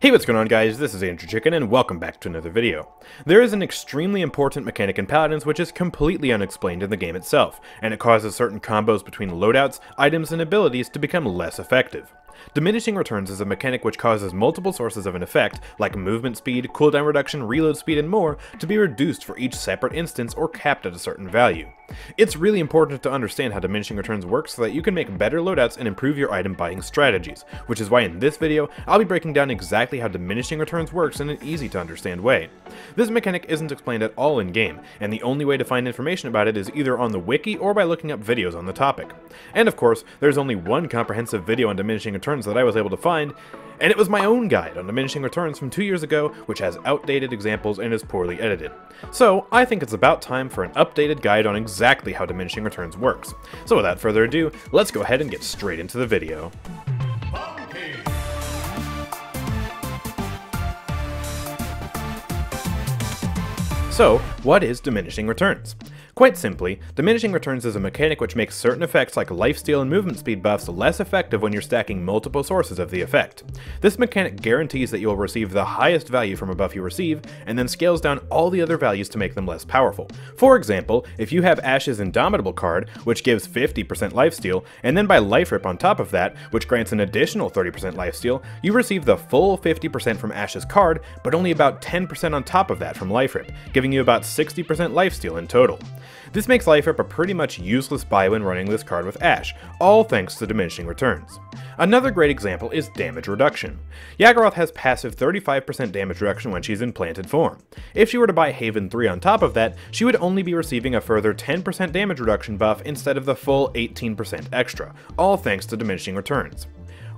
Hey what's going on guys, this is Andrew Chicken and welcome back to another video. There is an extremely important mechanic in Paladins which is completely unexplained in the game itself, and it causes certain combos between loadouts, items, and abilities to become less effective. Diminishing returns is a mechanic which causes multiple sources of an effect, like movement speed, cooldown reduction, reload speed, and more, to be reduced for each separate instance or capped at a certain value. It's really important to understand how diminishing returns work so that you can make better loadouts and improve your item buying strategies, which is why in this video, I'll be breaking down exactly how diminishing returns works in an easy to understand way. This mechanic isn't explained at all in game, and the only way to find information about it is either on the wiki or by looking up videos on the topic. And of course, there's only one comprehensive video on diminishing returns that I was able to find, and it was my own guide on diminishing returns from two years ago, which has outdated examples and is poorly edited. So I think it's about time for an updated guide on exactly how diminishing returns works. So without further ado, let's go ahead and get straight into the video. So, what is diminishing returns? Quite simply, diminishing returns is a mechanic which makes certain effects like lifesteal and movement speed buffs less effective when you're stacking multiple sources of the effect. This mechanic guarantees that you will receive the highest value from a buff you receive, and then scales down all the other values to make them less powerful. For example, if you have Ash's Indomitable card, which gives 50% lifesteal, and then by Life Rip on top of that, which grants an additional 30% lifesteal, you receive the full 50% from Ash's card, but only about 10% on top of that from Life Rip, giving you about 60% lifesteal in total. This makes Life Rip a pretty much useless buy when running this card with Ash, all thanks to diminishing returns. Another great example is damage reduction. Yagorath has passive 35% damage reduction when she's in planted form. If she were to buy Haven 3 on top of that, she would only be receiving a further 10% damage reduction buff instead of the full 18% extra, all thanks to diminishing returns.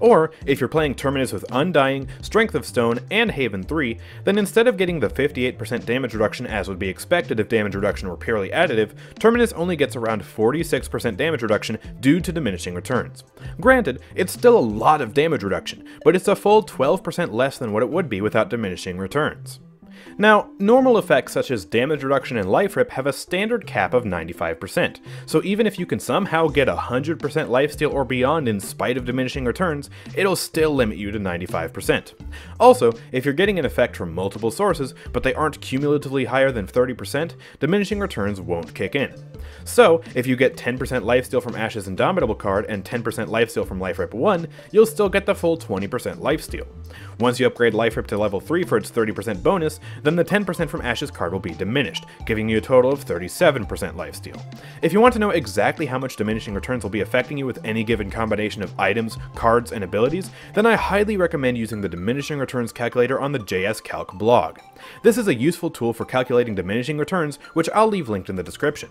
Or, if you're playing Terminus with Undying, Strength of Stone, and Haven 3, then instead of getting the 58% damage reduction as would be expected if damage reduction were purely additive, Terminus only gets around 46% damage reduction due to diminishing returns. Granted, it's still a lot of damage reduction, but it's a full 12% less than what it would be without diminishing returns. Now, normal effects such as damage reduction and life rip have a standard cap of 95%, so even if you can somehow get 100% lifesteal or beyond in spite of diminishing returns, it'll still limit you to 95%. Also, if you're getting an effect from multiple sources, but they aren't cumulatively higher than 30%, diminishing returns won't kick in. So, if you get 10% lifesteal from Ash's Indomitable card and 10% lifesteal from Life Rip 1, you'll still get the full 20% lifesteal. Once you upgrade Life Rip to level 3 for its 30% bonus, then the 10% from Ash's card will be diminished, giving you a total of 37% lifesteal. If you want to know exactly how much diminishing returns will be affecting you with any given combination of items, cards, and abilities, then I highly recommend using the diminishing returns calculator on the JS Calc blog. This is a useful tool for calculating diminishing returns, which I'll leave linked in the description.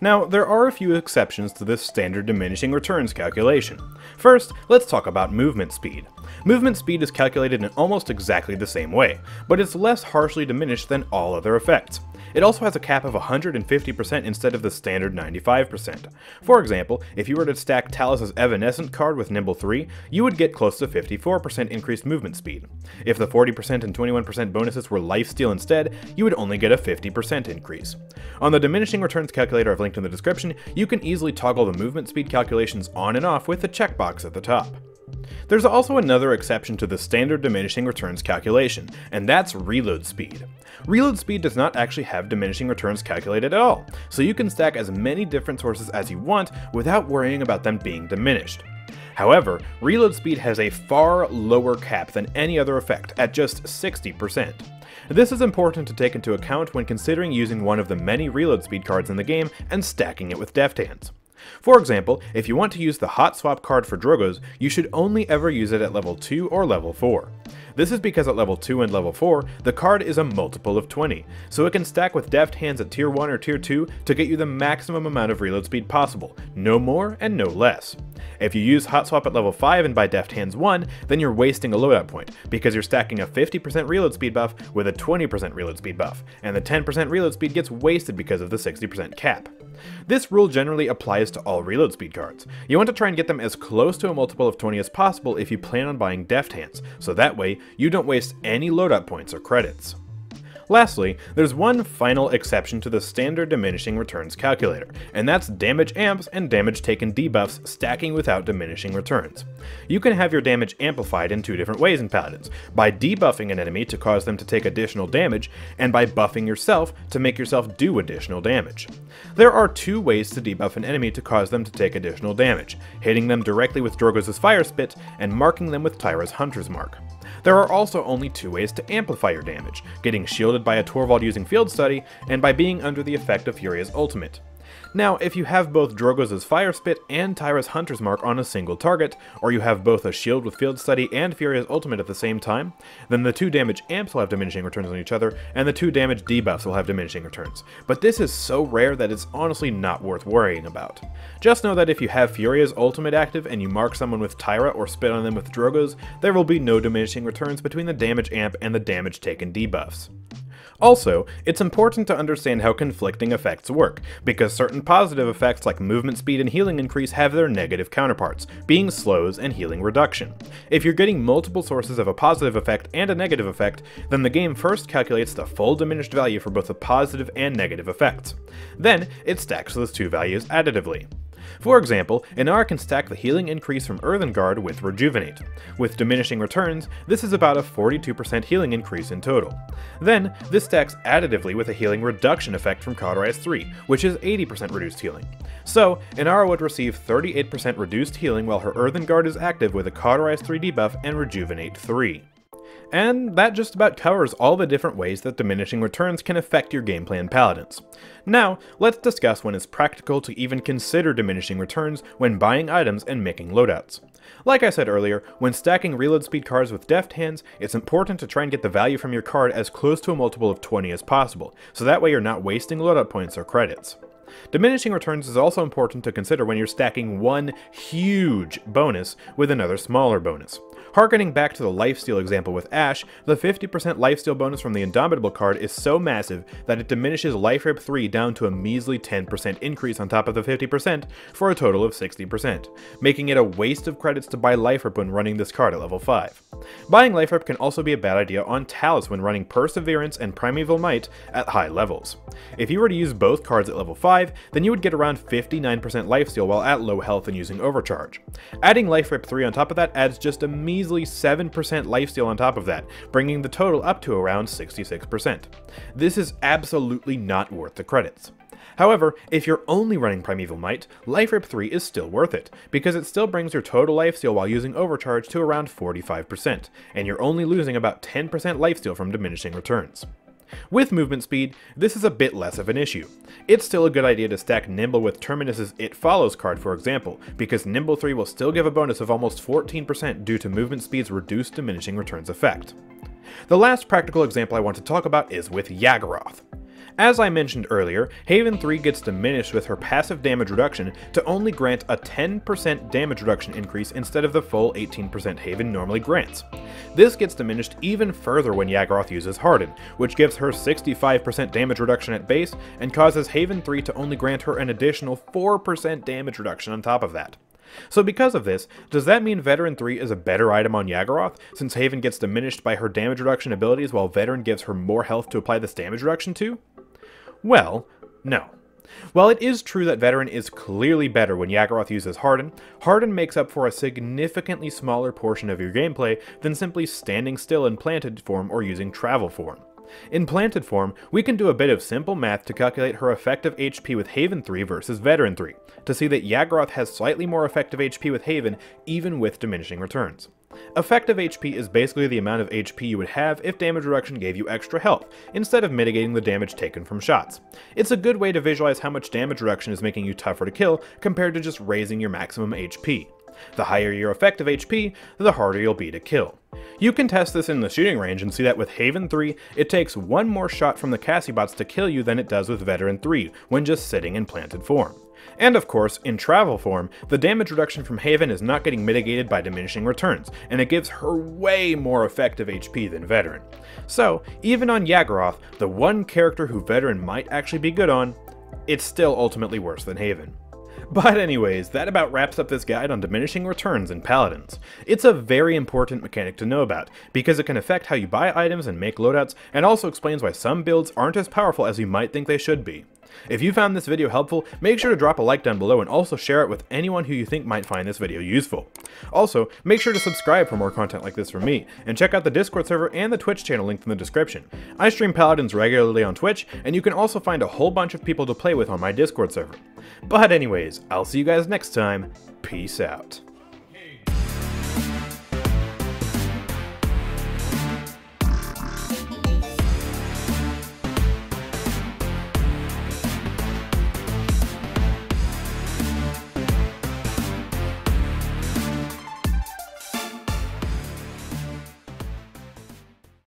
Now, there are a few exceptions to this standard diminishing returns calculation. First, let's talk about movement speed. Movement speed is calculated in almost exactly the same way, but it's less harshly diminished than all other effects. It also has a cap of 150% instead of the standard 95%. For example, if you were to stack Talus's Evanescent card with Nimble 3, you would get close to 54% increased movement speed. If the 40% and 21% bonuses were lifesteal instead, you would only get a 50% increase. On the diminishing returns calculator I've linked in the description, you can easily toggle the movement speed calculations on and off with the checkbox at the top. There's also another exception to the standard diminishing returns calculation, and that's reload speed. Reload speed does not actually have diminishing returns calculated at all, so you can stack as many different sources as you want without worrying about them being diminished. However, reload speed has a far lower cap than any other effect, at just 60%. This is important to take into account when considering using one of the many reload speed cards in the game and stacking it with Deft Hands. For example, if you want to use the Hot Swap card for Drogoz, you should only ever use it at level 2 or level 4. This is because at level 2 and level 4, the card is a multiple of 20, so it can stack with deft hands at tier 1 or tier 2 to get you the maximum amount of reload speed possible, no more and no less. If you use Hot Swap at level 5 and buy Deft Hands 1, then you're wasting a loadout point, because you're stacking a 50% reload speed buff with a 20% reload speed buff, and the 10% reload speed gets wasted because of the 60% cap. This rule generally applies to all reload speed cards. You want to try and get them as close to a multiple of 20 as possible if you plan on buying Deft Hands, so that way you don't waste any loadout points or credits. Lastly, there's one final exception to the standard diminishing returns calculator, and that's damage amps and damage taken debuffs stacking without diminishing returns. You can have your damage amplified in two different ways in Paladins, by debuffing an enemy to cause them to take additional damage, and by buffing yourself to make yourself do additional damage. There are two ways to debuff an enemy to cause them to take additional damage, hitting them directly with Drogoz' Fire Spit and marking them with Tyra's Hunter's Mark. There are also only two ways to amplify your damage, getting shielded by a Torvald using Field Study, and by being under the effect of Furia's ultimate. Now, if you have both Drogoz' Fire Spit and Tyra's Hunter's Mark on a single target, or you have both a shield with Field Study and Furia's ultimate at the same time, then the two damage amps will have diminishing returns on each other, and the two damage debuffs will have diminishing returns. But this is so rare that it's honestly not worth worrying about. Just know that if you have Furia's ultimate active and you mark someone with Tyra or spit on them with Drogoz, there will be no diminishing returns between the damage amp and the damage taken debuffs. Also, it's important to understand how conflicting effects work, because certain positive effects like movement speed and healing increase have their negative counterparts, being slows and healing reduction. If you're getting multiple sources of a positive effect and a negative effect, then the game first calculates the full diminished value for both the positive and negative effects. Then, it stacks those two values additively. For example, Inara can stack the healing increase from Earthen Guard with Rejuvenate. With diminishing returns, this is about a 42% healing increase in total. Then, this stacks additively with a healing reduction effect from Cauterize 3, which is 80% reduced healing. So, Inara would receive 38% reduced healing while her Earthen Guard is active with a Cauterize 3 debuff and Rejuvenate 3. And that just about covers all the different ways that diminishing returns can affect your gameplay in Paladins. Now, let's discuss when it's practical to even consider diminishing returns when buying items and making loadouts. Like I said earlier, when stacking reload speed cards with deft hands, it's important to try and get the value from your card as close to a multiple of 20 as possible, so that way you're not wasting loadout points or credits. Diminishing returns is also important to consider when you're stacking one huge bonus with another smaller bonus. Harkening back to the lifesteal example with Ash, the 50% lifesteal bonus from the Indomitable card is so massive that it diminishes Life Rip 3 down to a measly 10% increase on top of the 50% for a total of 60%, making it a waste of credits to buy Life Rip when running this card at level 5. Buying Life Rip can also be a bad idea on Talus when running Perseverance and Primeval Might at high levels. If you were to use both cards at level 5, then you would get around 59% lifesteal while at low health and using Overcharge. Adding Life Rip 3 on top of that adds just a measly 7% lifesteal on top of that, bringing the total up to around 66%. This is absolutely not worth the credits. However, if you're only running Primeval Might, Life Rip 3 is still worth it, because it still brings your total lifesteal while using Overcharge to around 45%, and you're only losing about 10% lifesteal from diminishing returns. With movement speed, this is a bit less of an issue. It's still a good idea to stack Nimble with Terminus's It Follows card for example, because Nimble 3 will still give a bonus of almost 14% due to movement speed's reduced diminishing returns effect. The last practical example I want to talk about is with Yagorath. As I mentioned earlier, Haven 3 gets diminished with her passive damage reduction to only grant a 10% damage reduction increase instead of the full 18% Haven normally grants. This gets diminished even further when Yagorath uses Harden, which gives her 65% damage reduction at base and causes Haven 3 to only grant her an additional 4% damage reduction on top of that. So because of this, does that mean Veteran 3 is a better item on Yagorath, since Haven gets diminished by her damage reduction abilities while Veteran gives her more health to apply this damage reduction to? Well, no. While it is true that Veteran is clearly better when Yagorath uses Harden, Harden makes up for a significantly smaller portion of your gameplay than simply standing still in planted form or using travel form. In planted form, we can do a bit of simple math to calculate her effective HP with Haven 3 versus Veteran 3, to see that Yagorath has slightly more effective HP with Haven even with diminishing returns. Effective HP is basically the amount of HP you would have if damage reduction gave you extra health, instead of mitigating the damage taken from shots. It's a good way to visualize how much damage reduction is making you tougher to kill compared to just raising your maximum HP. The higher your effective HP, the harder you'll be to kill. You can test this in the shooting range and see that with Haven 3, it takes one more shot from the Cassibots to kill you than it does with Veteran 3 when just sitting in planted form. And of course, in travel form, the damage reduction from Haven is not getting mitigated by diminishing returns, and it gives her way more effective HP than Veteran. So, even on Yagorath, the one character who Veteran might actually be good on, it's still ultimately worse than Haven. But anyways, that about wraps up this guide on diminishing returns in Paladins. It's a very important mechanic to know about, because it can affect how you buy items and make loadouts, and also explains why some builds aren't as powerful as you might think they should be. If you found this video helpful, make sure to drop a like down below and also share it with anyone who you think might find this video useful. Also, make sure to subscribe for more content like this from me, and check out the Discord server and the Twitch channel linked in the description. I stream Paladins regularly on Twitch, and you can also find a whole bunch of people to play with on my Discord server. But anyways, I'll see you guys next time. Peace out.